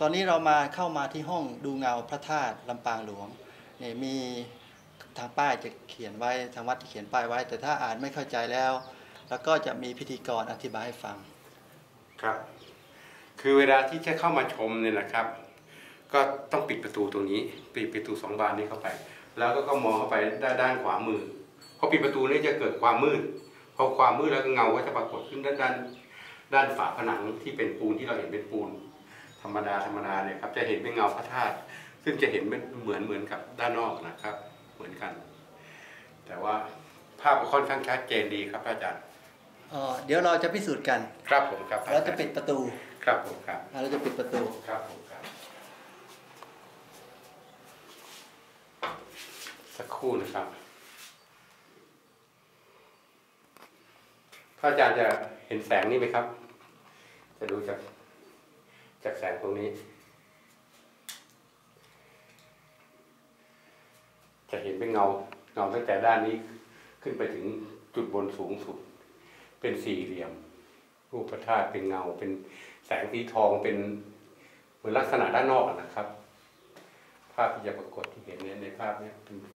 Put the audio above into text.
ตอนนี้เรามาเข้ามาที่ห้องดูเงาพระธาตุลำปางหลวงเนี่ยมีทางป้ายจะเขียนไว้ทางวัดจะเขียนป้ายไว้ แต่ถ้าอ่านไม่เข้าใจแล้ว แล้วก็จะมีพิธีกรอธิบายให้ฟังครับ คือเวลาที่จะเข้ามาชมเนี่ยนะครับ ก็ต้องปิดประตูตรงนี้ ปิดประตูสองบานนี้เข้าไป แล้วก็ก็มองเข้าไปด้านด้านขวามือพอปิดประตูนี้จะเกิดความมืดพอความมืดแล้วเงาก็จะปรากฏขึ้นด้านด้านด้านฝาผนังที่เป็นปูนที่เราเห็นเป็นปูน ธรรมดาธรรมดาเนี่ยครับจะเห็นเป็นเงาพระธาตุซึ่งจะเห็นเป็นเหมือนเหมือนกับด้านนอกนะครับ เหมือนกัน แต่ว่าภาพก็ค่อนข้างชัดเจนดีครับอาจารย์เอ่อเดี๋ยวเราจะพิสูจน์กัน ครับผมครับเราจะปิดประตู ครับผมครับอะเราจะปิดประตูครับผมครับสักครู่นะครับพระอาจารย์จะเห็นแสงนี่ไหมครับ จะดูจาก จากแสงตรงนี้ จะเห็นเป็นเงาเงาตั้งแต่ด้านนี้ขึ้นไปถึงจุดบนสูงสุด เป็นสี่เหลี่ยม รูปพระธาตุเป็นเงาเป็นแสงสีทองเป็นเหมือนลักษณะด้านนอกนะครับ ภาพที่จะปรากฏที่เห็นเนี่ยในภาพนี้เป็น